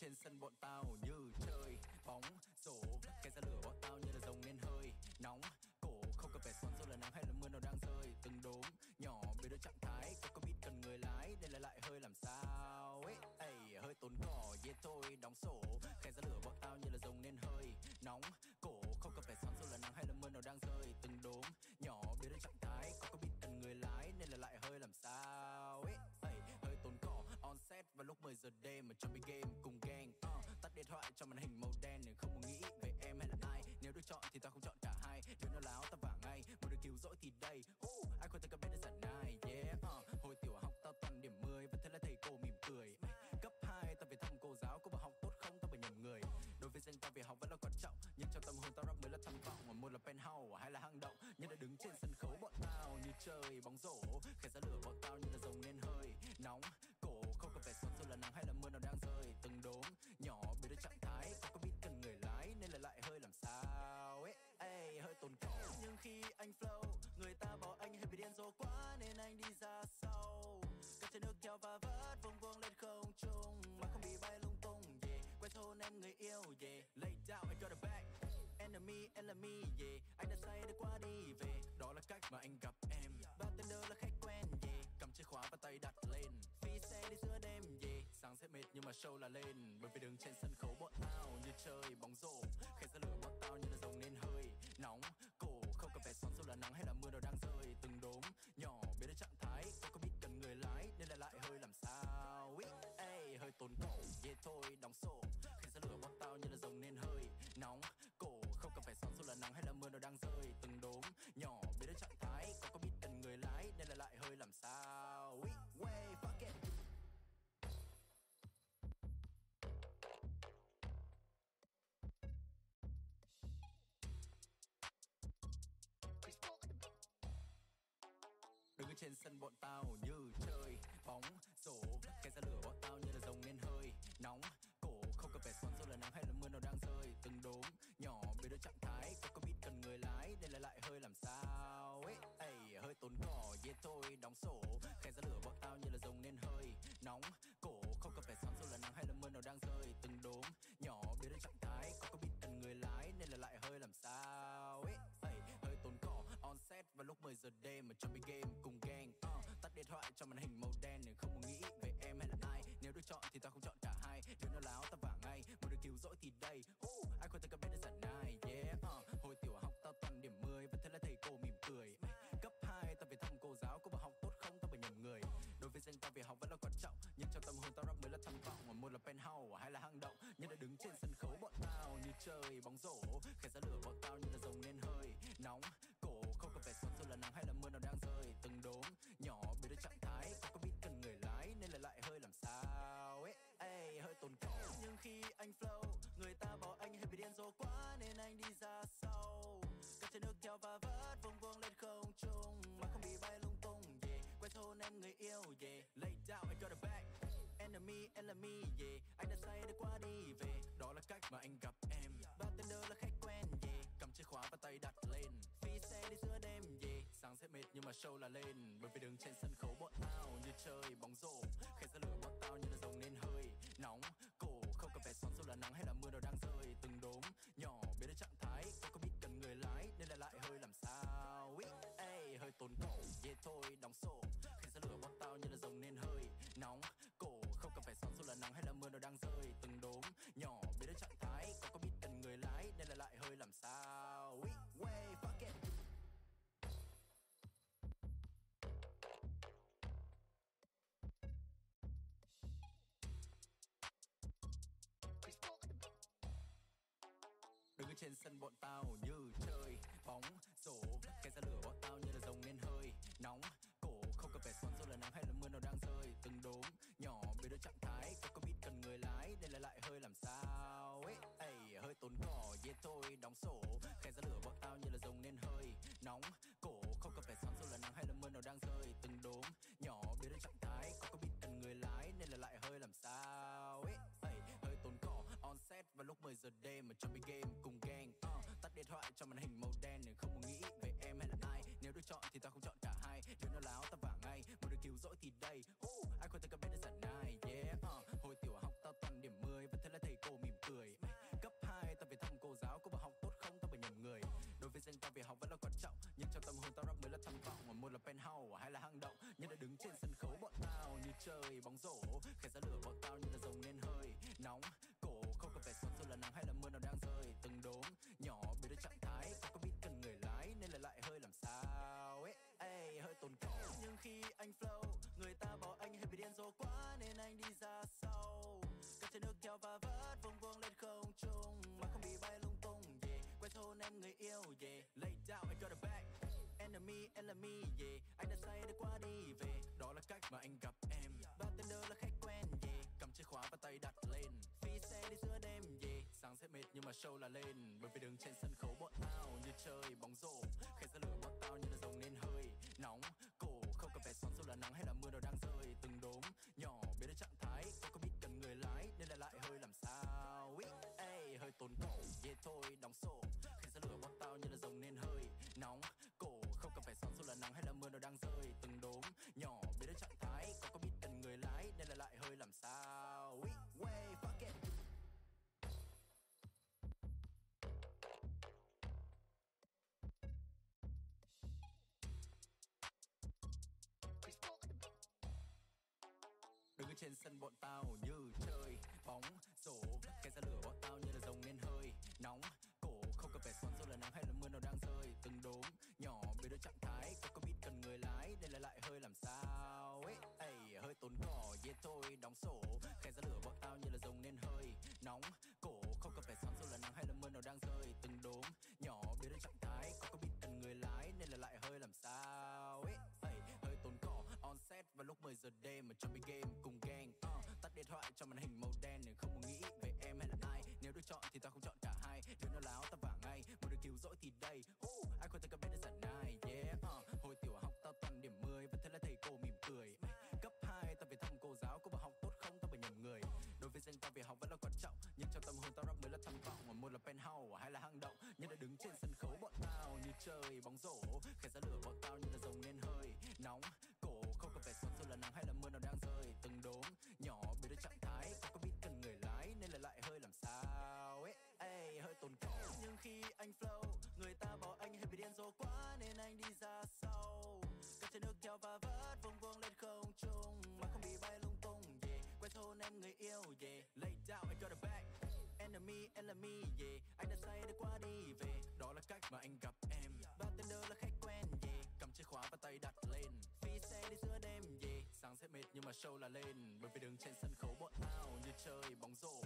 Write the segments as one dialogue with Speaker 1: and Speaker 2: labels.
Speaker 1: trên sân bọn tao như chơi bóng. Rổ cái ra lửa, bọn tao như là rồng nên hơi nóng. Cổ không cần phải xoắn dù là nắng hay là mưa nào đang rơi. Từng đốm nhỏ biết đôi trạng thái, có có biết cần người lái. Đây là lại hơi làm sao ấy? Ây hơi tốn cỏ yeah thôi, đóng sổ. Kẻ ra lửa, bọn tao như là rồng nên hơi nóng. Cổ không cần phải xoắn dù là nắng hay là mưa nào đang rơi. Từng đốm giờ đêm mà trong game cùng gang. Uh, tắt điện thoại cho màn hình màu đen để không muốn nghĩ về em hay là ai. Nếu được chọn thì tao không chọn cả hai. Đứa nó láo tao vả ngay. Muốn được cứu rỗi thì đây. Uh, ai khuyên tao cái bé được giận ai? Yeah uh, hồi tiểu học tao toàn điểm 10 và thế là thầy cô mỉm cười. Cấp 2 tao về thăm cô giáo cô bảo học tốt không? Tao bị nhầm người. Đối với danh tao về học vẫn là quan trọng. Nhưng trong tâm hồn tao rap mới là tham vọng. Mà một là penthouse hay là hang động. Nhưng đã đứng trên sân khấu bọn tao như chơi bóng rổ. Đốm nhỏ biết rơi trạng thái có có biết cần người lái, nên là lại hơi làm sao. Ấy ê, hơi tốn cỏ nhưng khi anh flow, người ta bảo anh hơi bị điên rồ quá, nên anh đi ra sau. Các chân nước theo và vớt vung vuông lên không trung. Mà không bị bay lung tung, yeah. Quay thôn em người yêu, yeah. Lay down, I got a back enemy enemy, yeah. Anh đã say đã qua đi về. Đó là cách mà anh gặp. Mà show là lên. Bởi vì đứng trên sân khấu bọn ao như chơi bóng rổ. Trên sân bọn tao như chơi bóng rổ. Cái ra lửa bọn tao như là rồng nên hơi nóng. Cổ không cần phải xoắn dù là nắng hay là mưa nào đang rơi. Từng đốm nhỏ biết đôi trạng thái, có có biết cần người lái. Nên là lại hơi làm sao ấy? Ây hơi tốn cỏ yeah thôi, đóng sổ. Kẻ ra lửa bọn tao như là rồng nên hơi nóng. Cổ không cần phải xoắn dù là nắng hay là mưa nào đang rơi. Từng đốm nhỏ biết đôi trạng thái, có có biết cần người lái. Nên là lại hơi làm sao ấy? Ây hơi tốn cỏ on set vào lúc 10 giờ đêm mà trong game thoại trong màn hình màu đen nên không muốn nghĩ về em hay là ai. Nếu được chọn thì tao không em người yêu, yeah. Lay down I got a back. Enemy enemy, yeah. Anh đã say đã qua đi về. Đó là cách mà anh gặp em. Bartender là khách quen, yeah. Cầm chìa khóa và tay đặt lên. Phi xe đi giữa đêm, yeah. Sáng sẽ mệt nhưng mà show là lên. Bởi vì đứng trên sân khấu bọn ao như chơi bóng rổ. Cứ trên sân bọn tao như chơi bóng rổ. Cái ra lửa bọn tao như là rồng nên hơi nóng. Cổ không cần phải xoắn dù là nắng hay là mưa nào đang rơi. Từng đốm nhỏ biết được trạng thái, có có biết cần người lái. Nên là lại hơi làm sao ấy? Ây hơi tốn cỏ yeah thôi, đóng sổ. Khe ra lửa bọn tao như là rồng nên hơi nóng. Cổ không cần phải xoắn dù là nắng hay là mưa nào đang rơi. giờ đêm mà cho bị game cùng gang. Uh, tắt điện thoại cho màn hình màu đen để không muốn nghĩ về em hay là ai. Nếu được chọn thì tao không chọn cả hai. Nếu nó láo tao vả ngay. Muốn được cứu rỗi thì đây. Ai khoan tao cái bé đã giản nai yeah uh, hồi tiểu học tao toàn điểm 10 và thế là thầy cô mỉm cười. Cấp 2 tao về thăm cô giáo có bảo học tốt không? Tao bị nhầm người. Đối với danh tao việc học vẫn là quan trọng. Nhưng trong tâm hồn tao rock mới là tham vọng. Mà một là penthouse hay là hang động. Nhưng đã đứng trên sân khấu bọn tao như chơi bóng rổ. Enemy enemy yeah. Anh đã say đã qua đi về. Đó là cách mà anh gặp em. Và tên đơn là khách quen, yeah. Cầm chìa khóa và tay đặt lên. Phi xe đi giữa đêm, yeah. Sáng sẽ mệt nhưng mà show là lên. Bởi vì đường trên sân trên sân bọn tao như chơi bóng rổ cái ra lửa bọn tao đối tao vì học vẫn là quan trọng. Nhưng trong tâm hồn tao rap mới là tham vọng. Mà một là penthouse à, hay là hang động? Nhưng đã đứng trên sân khấu bọn tao như chơi bóng rổ. Khẽ ra lửa bọn tao như là dòng nên hơi nóng. Cổ không cần phải xoắn dù là nắng hay là mưa nào đang rơi. Từng đốm nhỏ biết được trạng thái có có biết cần người lái nên là lại hơi làm sao ấy. Ê, hơi tốn cổ nhưng khi anh flow, người ta bảo anh hơi bị điên rồ quá nên anh đi ra sau. Cắt chân nước theo và vớt vung enemy enemy yeah. Anh đã say đã qua đi về. Đó là cách mà anh gặp em. Bartender là khách quen, yeah. Cầm chìa khóa và tay đặt lên. Phi xe đi giữa đêm, yeah. Sáng sẽ mệt nhưng mà show là lên. Bởi vì đứng trên sân khấu bọn ao như chơi bóng rổ.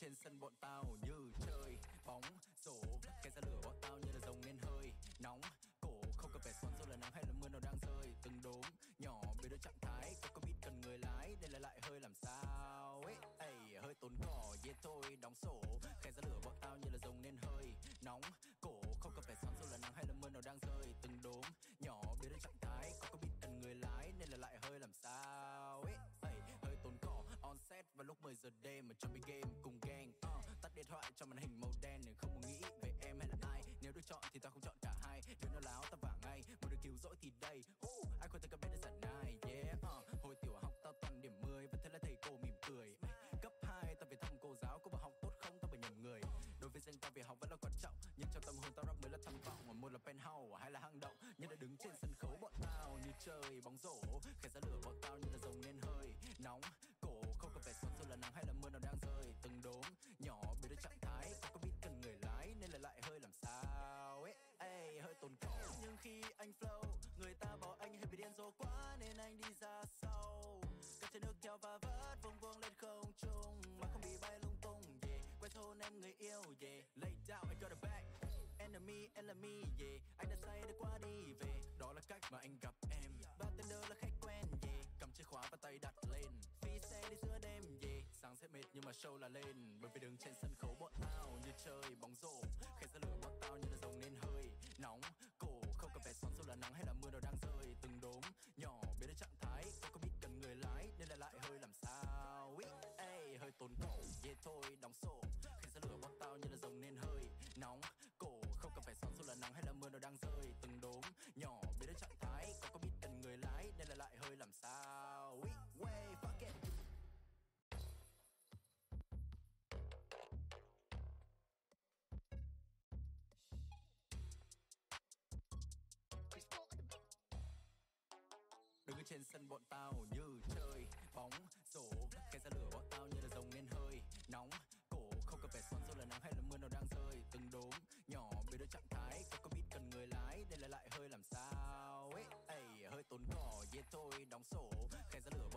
Speaker 1: Trên sân bọn tao như chơi bóng. Rổ cái ra lửa bọn tao như là dòng nên hơi. Nóng cổ không cần phải xoắn dù là nắng hay là mưa nào đang rơi. Từng đốm nhỏ biết đôi trạng thái, có có biết cần người lái. Nên là lại hơi làm sao ấy? Ey hơi tốn cỏ yeah thôi. Đóng sổ, khe ra lửa bọn tao như là dòng nên hơi. Nóng cổ không cần phải xoắn dù là nắng hay là mưa nào đang rơi. Từng đốm nhỏ biết đôi trạng thái, có có biết cần người lái. Nên là lại hơi làm sao ấy? Ey hơi tốn cỏ on set vào lúc 10 giờ đêm mà trong game cùng game điện thoại cho màn hình màu đen để không muốn nghĩ về em hay là ai. Nếu được chọn thì tao không chọn cả hai. Đứa nó láo tao vả ngay. Muốn được cứu rỗi thì đây. Uh, ai khuyên tao cần bé đã giận ai? Yeah uh, hồi tiểu học tao toàn điểm 10 và thế là thầy cô mỉm cười. Cấp 2 tao về thăm cô giáo. Cô bảo học tốt không? Tao phải nhầm người. Đối với danh tao việc học vẫn là quan trọng. Nhưng trong tâm hồn tao rap mới là tham vọng. Mà một là penthouse hay là hang động. Nhưng đã đứng trên sân khấu bọn tao như chơi bóng rổ. Khẽ ra lửa bọn tao như là dòng lên hơi. Nóng cổ không cần phải xoắn dù là nắng hay là mưa nào đang rơi. Từng đốm treo và vớt vung vuông lên không trung. Mà không bị bay lung tung, yeah. Quay thôn em người yêu, yeah. Lay down, I got a back enemy enemy, yeah. Anh đã say đã qua đi về. Đó là cách mà anh gặp em. Bartender là khách quen, yeah. Cầm chìa khóa và tay đặt lên. Phi xe đi giữa đêm, yeah. Sáng sẽ mệt nhưng mà show là lên. Bởi vì đứng trên sân khấu bọn tao như chơi bóng rổ. Khe ra lửa bọn tao như là dòng nên hơi. Nóng, cổ, không cần phải xoắn dù là nắng hay là mưa nào đang rơi. Trên sân bọn tao như chơi bóng rổ. Cái ra lửa bọn tao như là rồng nên hơi. Nóng cổ, Không cần phải xoắn dù là nắng hay là mưa nào đang rơi. Từng đốm nhỏ biết đôi trạng thái, Có có biết cần người lái. Đây là lại hơi làm sao ấy? Ấy hơi tốn cỏ yeah thôi, đóng sổ. Khay ra lửa